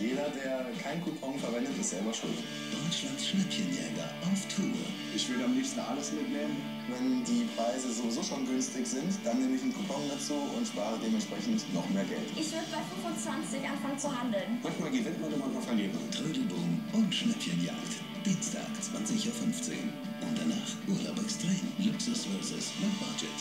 Jeder, der kein Coupon verwendet, ist selber schuld. Deutschlands Schnäppchenjäger auf Tour. Ich würde am liebsten alles mitnehmen. Wenn die Preise sowieso schon günstig sind, dann nehme ich einen Coupon dazu und spare dementsprechend noch mehr Geld. Ich würde bei 25 anfangen zu handeln. Manchmal gewinnt man immer manchmal verliert man. Trödelboom und Schnäppchenjagd. Dienstag, 20.15 Uhr. Und danach Urlaub extrem. Luxus versus Low Budget